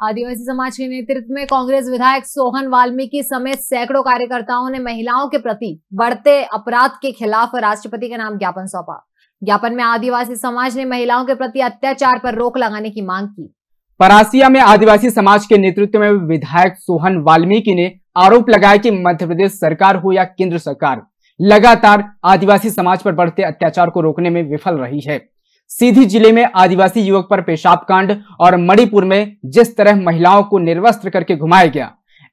आदिवासी समाज के नेतृत्व में कांग्रेस विधायक सोहन वाल्मीकि समेत सैकड़ों कार्यकर्ताओं ने महिलाओं के प्रति बढ़ते अपराध के खिलाफ राष्ट्रपति के नाम ज्ञापन सौंपा। ज्ञापन में आदिवासी समाज ने महिलाओं के प्रति अत्याचार पर रोक लगाने की मांग की। परासिया में आदिवासी समाज के नेतृत्व में विधायक सोहन वाल्मीकि ने आरोप लगाया कि मध्य प्रदेश सरकार हो या केंद्र सरकार, लगातार आदिवासी समाज पर बढ़ते अत्याचार को रोकने में विफल रही है। सीधी ज़िले में आदिवासी युवक पर पेशाब कांड और मणिपुर में जिस तरह महिलाओं को निर्वस्त्र करके घुमाया गया,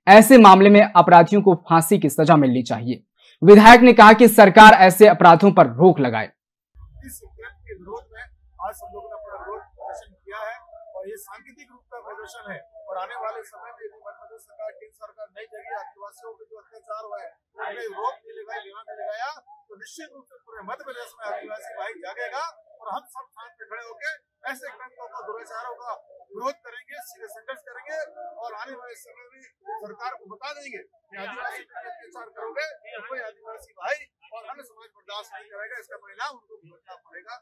ऐसे मामले में अपराधियों को फांसी की सजा मिलनी चाहिए। विधायक ने कहा कि सरकार ऐसे अपराधों पर रोक लगाए। में आज प्रदर्शन किया है और ये है और आने वाले समय में सरकार जगह आदिवासियों जो अत्याचार हुआ है, उन्हें रोक नहीं नहीं तो निश्चित रूप से पूरे मध्य प्रदेश में आदिवासी भाई जागेगा। और हम सब साथ में खड़े होकर ऐसे कृत्यों का दुराचारों का विरोध करेंगे, सीधे संघर्ष करेंगे और आने वाले समय में सरकार को बता देंगे कि आदिवासी अत्याचार करोगे, कोई आदिवासी भाई और हमें समाज बर्दाश्त नहीं करेगा, इसका परिणाम उनको भुगतना पड़ेगा।